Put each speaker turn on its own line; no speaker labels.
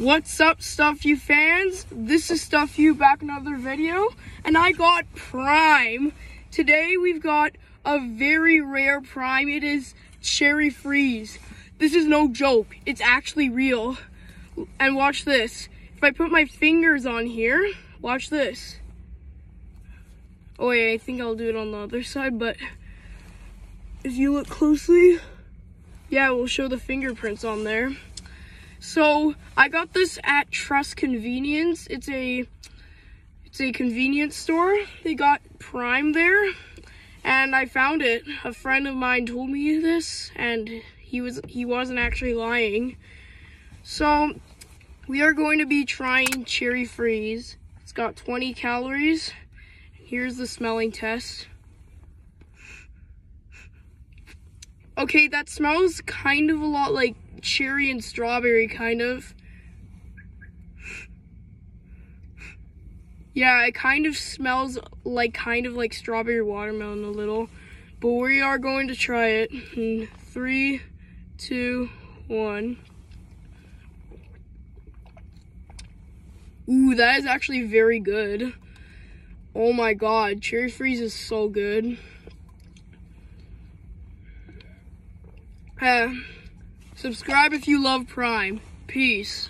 What's up, Stuff You fans? This is Stuff You back another video, and I got Prime. Today we've got a very rare Prime. It is Cherry Freeze. This is no joke. It's actually real. And watch this. If I put my fingers on here, watch this. Oh I think I'll do it on the other side, but if you look closely, yeah, we'll show the fingerprints on there. So I got this at Trust Convenience. It's a it's a convenience store. They got Prime there, and I found it. A friend of mine told me this, and he was he wasn't actually lying. So we are going to be trying Cherry Freeze. It's got 20 calories. Here's the smelling test. Okay, that smells kind of a lot like cherry and strawberry, kind of. Yeah, it kind of smells like kind of like strawberry watermelon a little. But we are going to try it. In three, two, one. Ooh, that is actually very good. Oh my god, Cherry Freeze is so good. Uh, subscribe if you love Prime. Peace.